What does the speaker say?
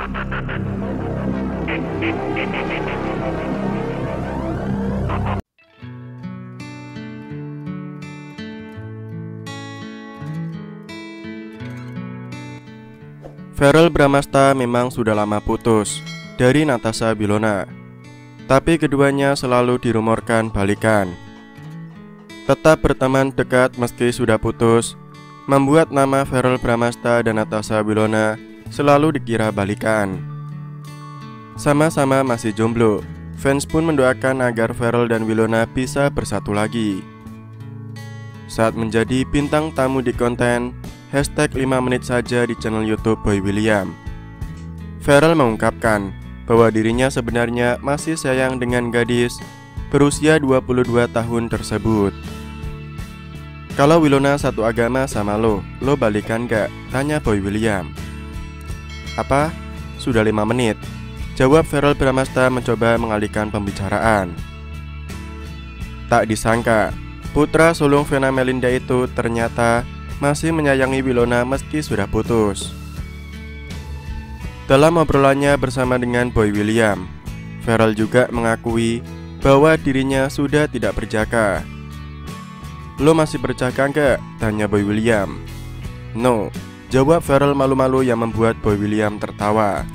Feral Bramasta memang sudah lama putus dari Natasha Bilona. Tapi keduanya selalu dirumorkan balikan. Tetap berteman dekat meski sudah putus, membuat nama Feral Bramasta dan Natasha Bilona selalu dikira balikan. Sama-sama masih jomblo, fans pun mendoakan agar Feral dan Wilona bisa bersatu lagi. Saat menjadi bintang tamu di konten hashtag 5 menit saja di channel YouTube Boy William. Feral mengungkapkan bahwa dirinya sebenarnya masih sayang dengan gadis berusia 22 tahun tersebut. Kalau Wilona satu agama sama lo, lo balikan gak? Tanya Boy William. Apa? Sudah lima menit. Jawab Feral Bramasta mencoba mengalihkan pembicaraan. Tak disangka, putra sulung Vena Melinda itu ternyata masih menyayangi Wilona meski sudah putus. Dalam obrolannya bersama dengan Boy William, Feral juga mengakui bahwa dirinya sudah tidak berjaga. Lo masih berjaga nggak? Tanya Boy William. No, jawab Feral malu-malu yang membuat Boy William tertawa.